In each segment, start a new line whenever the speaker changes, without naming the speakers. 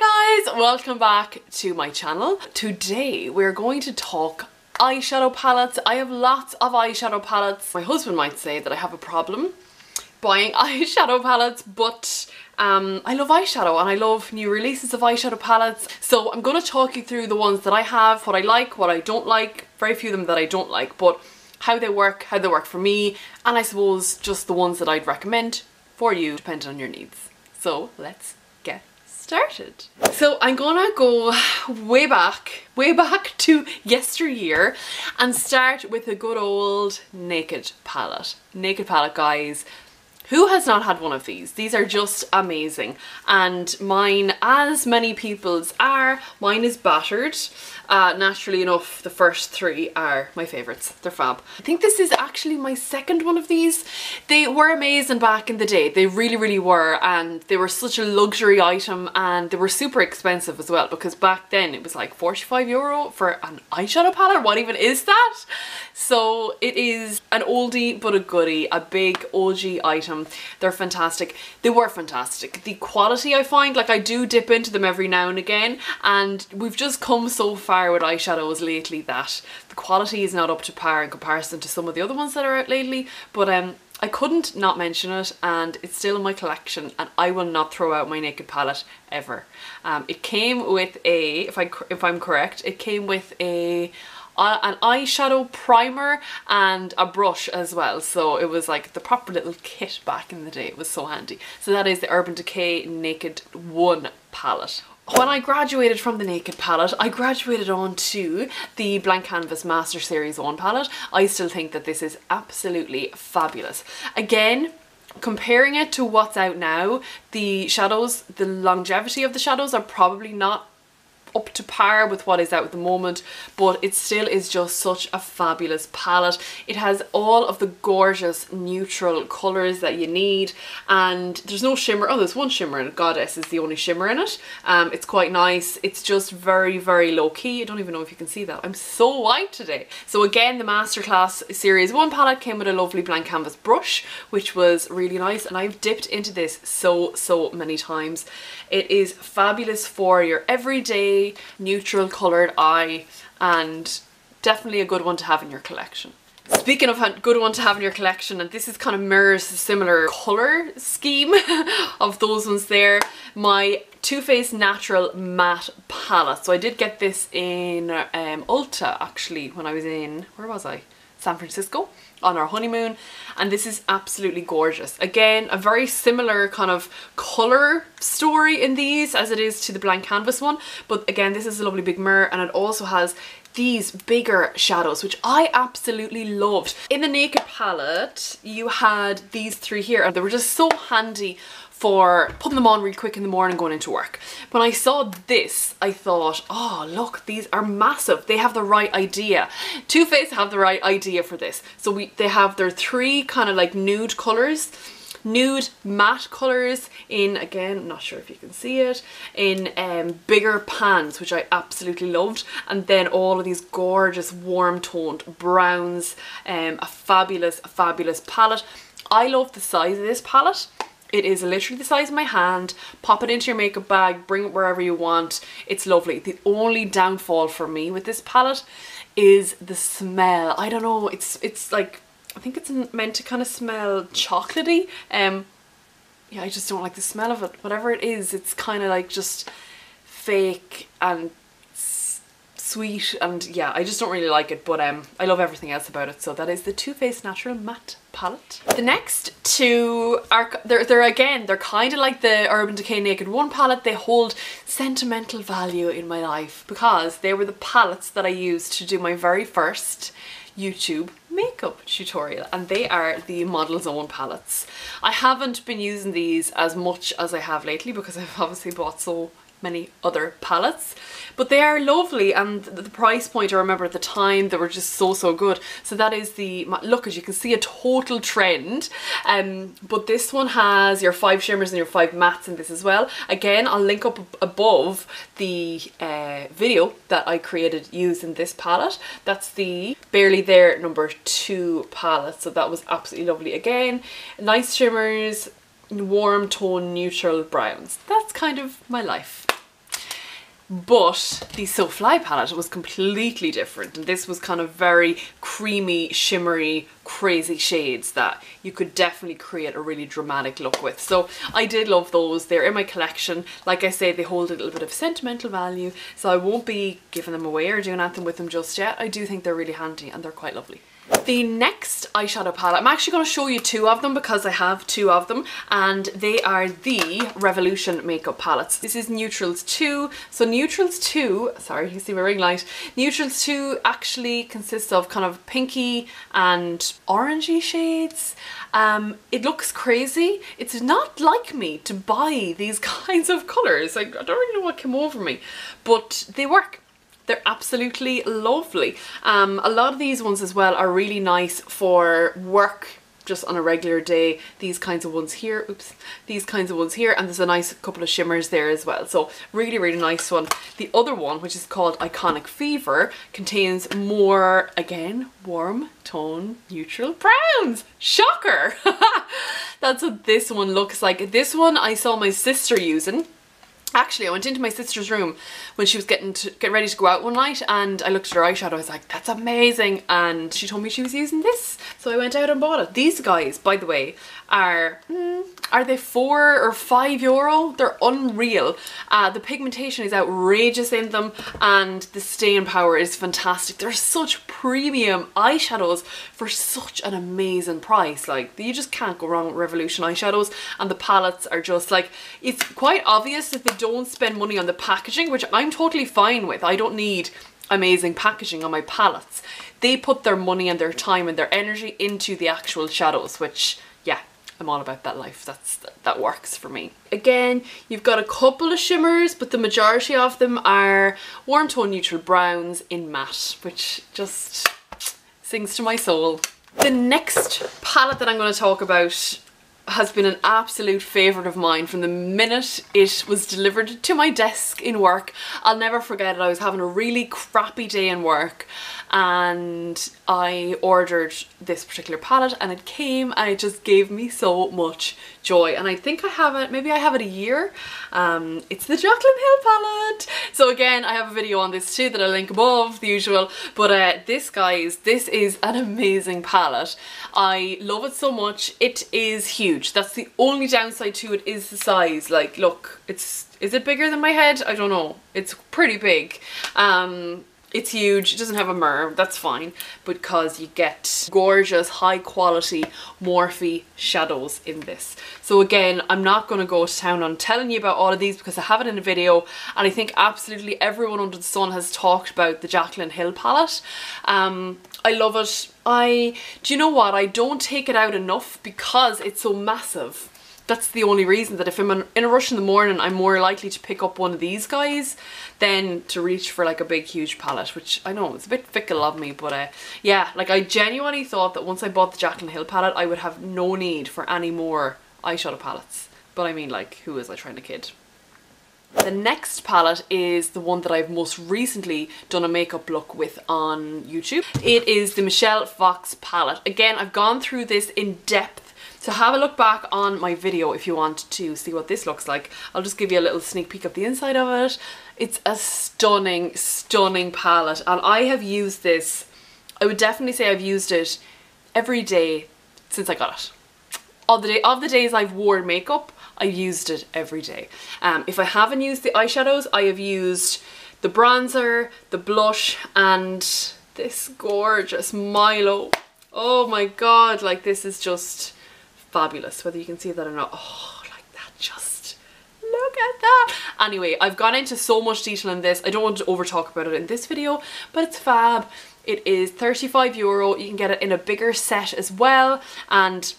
Guys, welcome back to my channel. Today we're going to talk eyeshadow palettes. I have lots of eyeshadow palettes. My husband might say that I have a problem buying eyeshadow palettes, but um, I love eyeshadow and I love new releases of eyeshadow palettes. So I'm going to talk you through the ones that I have, what I like, what I don't like, very few of them that I don't like, but how they work, how they work for me, and I suppose just the ones that I'd recommend for you depending on your needs. So let's started. So I'm gonna go way back, way back to yesteryear and start with a good old Naked palette. Naked palette guys, who has not had one of these? These are just amazing. And mine, as many people's are, mine is battered. Uh, naturally enough, the first three are my favourites. They're fab. I think this is actually my second one of these. They were amazing back in the day. They really, really were. And they were such a luxury item and they were super expensive as well because back then it was like 45 euro for an eyeshadow palette. What even is that? So it is an oldie but a goodie, a big OG item. They're fantastic. They were fantastic. The quality I find, like I do dip into them every now and again and we've just come so far with eyeshadows lately that the quality is not up to par in comparison to some of the other ones that are out lately but um I couldn't not mention it and it's still in my collection and I will not throw out my Naked palette ever. Um, it came with a, if, I, if I'm correct, it came with a an eyeshadow primer and a brush as well so it was like the proper little kit back in the day it was so handy so that is the Urban Decay Naked 1 palette when I graduated from the Naked palette, I graduated on to the Blank Canvas Master Series 1 palette. I still think that this is absolutely fabulous. Again, comparing it to what's out now, the shadows, the longevity of the shadows are probably not up to par with what is out at the moment but it still is just such a fabulous palette. It has all of the gorgeous neutral colors that you need and there's no shimmer. Oh there's one shimmer in it goddess is the only shimmer in it. Um it's quite nice. It's just very very low key I don't even know if you can see that. I'm so white today. So again the masterclass series one palette came with a lovely blank canvas brush which was really nice and I've dipped into this so so many times. It is fabulous for your everyday neutral coloured eye and definitely a good one to have in your collection. Speaking of a good one to have in your collection, and this is kind of mirrors a similar colour scheme of those ones there, my Too Faced Natural Matte Palette. So I did get this in um, Ulta actually when I was in, where was I? San Francisco on our honeymoon and this is absolutely gorgeous. Again, a very similar kind of colour story in these as it is to the blank canvas one but again this is a lovely big mirror and it also has these bigger shadows which I absolutely loved. In the Naked palette you had these three here and they were just so handy for putting them on really quick in the morning going into work. When I saw this, I thought, oh look, these are massive. They have the right idea. Too Faced have the right idea for this. So we they have their three kind of like nude colours nude matte colours in again not sure if you can see it in um, bigger pans which I absolutely loved and then all of these gorgeous warm toned browns um, a fabulous fabulous palette I love the size of this palette it is literally the size of my hand. Pop it into your makeup bag, bring it wherever you want. It's lovely. The only downfall for me with this palette is the smell. I don't know, it's it's like, I think it's meant to kind of smell chocolatey. Um, yeah, I just don't like the smell of it. Whatever it is, it's kind of like just fake and sweet and yeah I just don't really like it but um I love everything else about it so that is the Too Faced Natural Matte palette. The next two are they're, they're again they're kind of like the Urban Decay Naked 1 palette they hold sentimental value in my life because they were the palettes that I used to do my very first YouTube makeup tutorial and they are the Model's Own palettes. I haven't been using these as much as I have lately because I've obviously bought so many other palettes. But they are lovely and the price point I remember at the time they were just so so good. So that is the look as you can see a total trend. Um but this one has your five shimmers and your five mattes in this as well. Again I'll link up above the uh, video that I created using this palette. That's the barely there number two palette. So that was absolutely lovely. Again nice shimmers warm tone neutral browns. That's kind of my life But the So Fly palette was completely different and this was kind of very creamy, shimmery, crazy shades that you could definitely create a really dramatic look with. So I did love those. They're in my collection. Like I say, they hold a little bit of sentimental value so I won't be giving them away or doing anything with them just yet. I do think they're really handy and they're quite lovely. The next eyeshadow palette, I'm actually going to show you two of them because I have two of them and they are the Revolution makeup palettes. This is Neutrals 2. So Neutrals 2, sorry you see my ring light, Neutrals 2 actually consists of kind of pinky and orangey shades. Um, it looks crazy. It's not like me to buy these kinds of colours. I don't really know what came over me, but they work. They're absolutely lovely. Um, a lot of these ones as well are really nice for work just on a regular day. These kinds of ones here oops these kinds of ones here and there's a nice couple of shimmers there as well. So really really nice one. The other one which is called iconic fever contains more again warm tone neutral browns. Shocker! That's what this one looks like. This one i saw my sister using Actually, I went into my sister's room when she was getting to get ready to go out one night and I looked at her eyeshadow. I was like, that's amazing. And she told me she was using this. So I went out and bought it. These guys, by the way, are, are they four or five euro? They're unreal. Uh, the pigmentation is outrageous in them and the staying power is fantastic. They're such premium eyeshadows for such an amazing price. Like you just can't go wrong with Revolution eyeshadows and the palettes are just like, it's quite obvious that they don't spend money on the packaging, which I'm totally fine with. I don't need amazing packaging on my palettes. They put their money and their time and their energy into the actual shadows, which I'm all about that life. That's That works for me. Again, you've got a couple of shimmers, but the majority of them are warm tone neutral browns in matte, which just sings to my soul. The next palette that I'm going to talk about has been an absolute favourite of mine from the minute it was delivered to my desk in work. I'll never forget it. I was having a really crappy day in work and I ordered this particular palette and it came and it just gave me so much joy. And I think I have it maybe I have it a year. Um, it's the Jaclyn Hill palette. So again I have a video on this too that I'll link above the usual. But uh, this guys this is an amazing palette. I love it so much. It is huge. That's the only downside to it is the size. Like look it's is it bigger than my head? I don't know. It's pretty big. Um, it's huge, it doesn't have a mirror, that's fine, because you get gorgeous, high quality Morphe shadows in this. So again, I'm not going to go to town on telling you about all of these because I have it in a video and I think absolutely everyone under the sun has talked about the Jaclyn Hill palette. Um, I love it. I, do you know what, I don't take it out enough because it's so massive that's the only reason that if I'm in a rush in the morning I'm more likely to pick up one of these guys than to reach for like a big huge palette which I know it's a bit fickle of me but uh, yeah like I genuinely thought that once I bought the Jaclyn Hill palette I would have no need for any more eyeshadow palettes but I mean like who is I trying to kid the next palette is the one that I've most recently done a makeup look with on YouTube. It is the Michelle Fox palette. Again, I've gone through this in depth so have a look back on my video if you want to see what this looks like. I'll just give you a little sneak peek of the inside of it. It's a stunning, stunning palette and I have used this, I would definitely say I've used it every day since I got it. Of the, day, of the days I've worn makeup, I used it every day. Um, if I haven't used the eyeshadows, I have used the bronzer, the blush and this gorgeous Milo. Oh my god, like this is just fabulous whether you can see that or not. Oh like that just look at that. Anyway I've gone into so much detail in this. I don't want to over talk about it in this video but it's fab. It is 35 euro. You can get it in a bigger set as well. And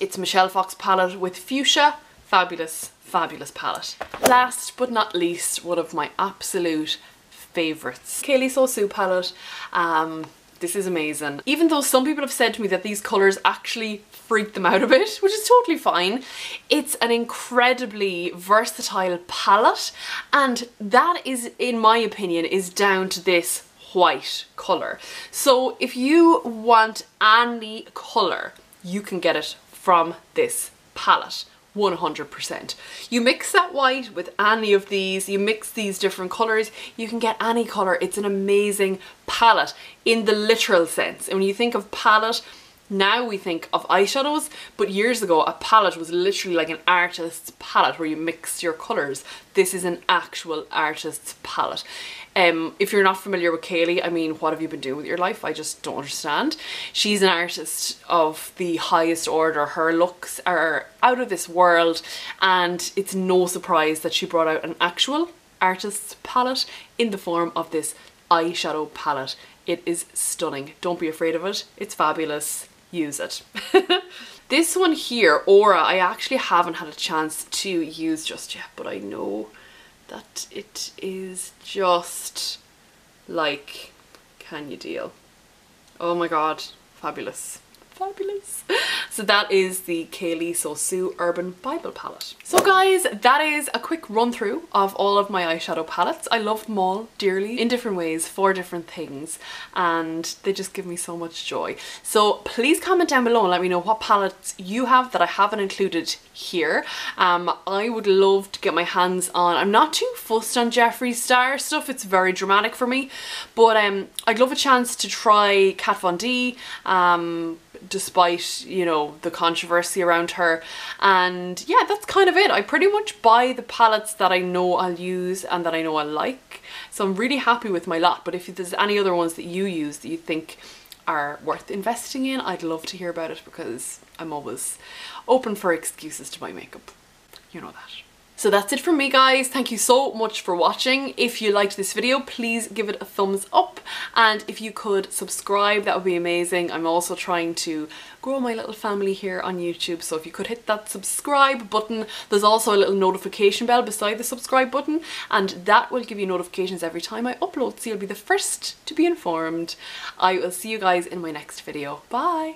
it's Michelle Fox palette with fuchsia. Fabulous fabulous palette. Last but not least one of my absolute favorites. Kaylee Sosu palette. Um this is amazing. Even though some people have said to me that these colours actually freak them out a bit, which is totally fine, it's an incredibly versatile palette and that is, in my opinion, is down to this white colour. So if you want any colour, you can get it from this palette 100%. You mix that white with any of these, you mix these different colours, you can get any colour. It's an amazing palette in the literal sense. And when you think of palette, now we think of eyeshadows, but years ago a palette was literally like an artist's palette where you mix your colours. This is an actual artist's palette. Um, if you're not familiar with Kaylee, I mean, what have you been doing with your life? I just don't understand. She's an artist of the highest order. Her looks are out of this world and it's no surprise that she brought out an actual artist's palette in the form of this eyeshadow palette. It is stunning. Don't be afraid of it. It's fabulous use it. this one here, Aura, I actually haven't had a chance to use just yet, but I know that it is just like, can you deal? Oh my god, fabulous fabulous. So that is the Kaylee Sosu Urban Bible palette. So guys, that is a quick run through of all of my eyeshadow palettes. I love them all dearly in different ways for different things and they just give me so much joy. So please comment down below and let me know what palettes you have that I haven't included here. Um, I would love to get my hands on, I'm not too fussed on Jeffree Star stuff, it's very dramatic for me, but um, I'd love a chance to try Kat Von D, um, despite, you know, the controversy around her. And yeah, that's kind of it. I pretty much buy the palettes that I know I'll use and that I know I like. So I'm really happy with my lot. But if there's any other ones that you use that you think are worth investing in, I'd love to hear about it because I'm always open for excuses to buy makeup. You know that. So that's it from me guys. Thank you so much for watching. If you liked this video, please give it a thumbs up. And if you could subscribe, that would be amazing. I'm also trying to grow my little family here on YouTube. So if you could hit that subscribe button, there's also a little notification bell beside the subscribe button. And that will give you notifications every time I upload. So you'll be the first to be informed. I will see you guys in my next video. Bye.